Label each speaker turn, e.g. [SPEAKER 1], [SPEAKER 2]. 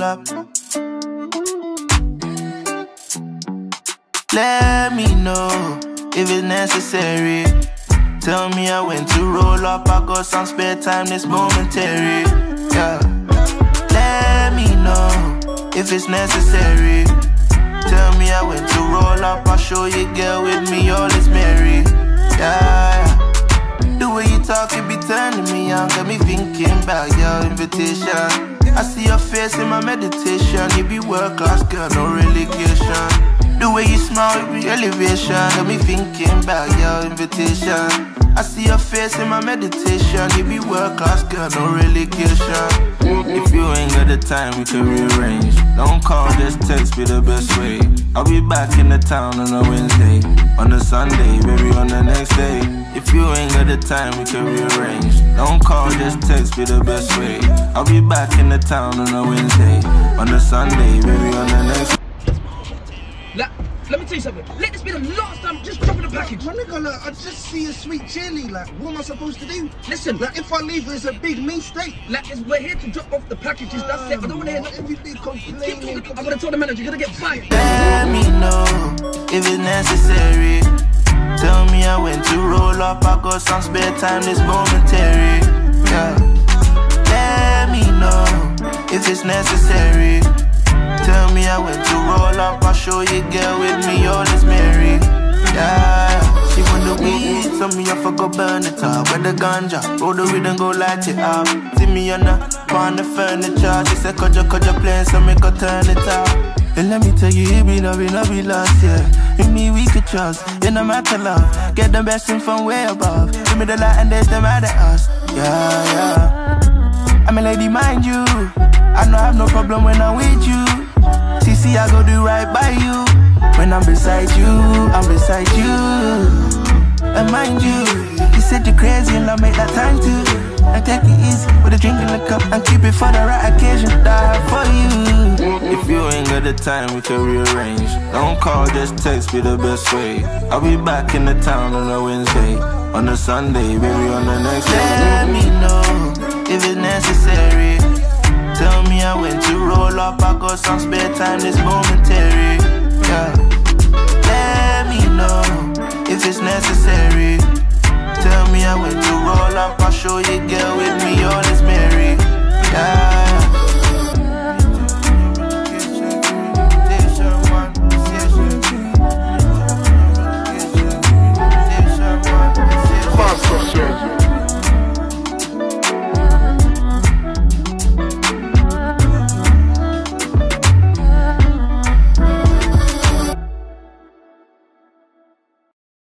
[SPEAKER 1] roll up. Let me know if it's necessary. Tell me I went to roll up. I got some spare time, this momentary. Yeah. Let me know if it's necessary. Tell me I went to roll up. I'll show you, girl, with me, all is merry. Yeah. The way you talk, it be turning me on. Got me thinking about your invitation. I see your face in my meditation. You be world class, girl, no relegation. The way you smile, it be elevation. Got me thinking about your invitation. I see your face in my meditation. You be world class, girl, no relegation. If you ain't got the time, we can rearrange. Don't call, just text be the best way. I'll be back in the town on a Wednesday. On a Sunday, baby, on the next day. The time, we can rearrange. Don't call, just text be the best way. I'll be back in the town on a Wednesday. On a Sunday, baby, on the next
[SPEAKER 2] Like, let me tell you something. Let this be the last time. Just dropping the package.
[SPEAKER 3] My nigga, look, I just see a sweet chili. Like, what am I supposed to do?
[SPEAKER 2] Listen,
[SPEAKER 3] Like, if I leave, it's a big mistake.
[SPEAKER 2] like it's, we're here to drop off the packages. That's it. I don't want to hear nothing.
[SPEAKER 3] Every big
[SPEAKER 2] Keep talking. I'm gonna tell the manager you're gonna get fired.
[SPEAKER 1] Let me know if it's necessary. Tell me I went to roll up. I got some spare time, this momentary. Yeah. Let me know if it's necessary. Tell me I went to roll up. I'll show you, girl, with me, all is merry. Yeah. She the weed, so me I forgot burn it up. With the ganja, roll the weed and go light it up. See me on the on the furniture. She said, could you, could so me could turn it up. And let me tell you, it be no be be lost, yeah. In me we trust, in no matter love. Get the best thing from way above. Give me the light and there's the matter us. Yeah, yeah. I'm a lady, mind you. I know I have no problem when I'm with you. See, see, I go do right by you. When I'm beside you, I'm beside you. And mind you, you said you're crazy and I make that time too. And take it easy with a drink in the cup and keep it for the right occasion. Die for you. Got the time, we can rearrange. Don't call, just text be the best way. I'll be back in the town on a Wednesday. On a Sunday, baby, on the next day. Let me know if it's necessary. Tell me I went to roll up, I got some spare time, this momentary. Yeah. Let me know if it's necessary. Tell me I went to roll up, I'll show you, girl, with me, all is merry.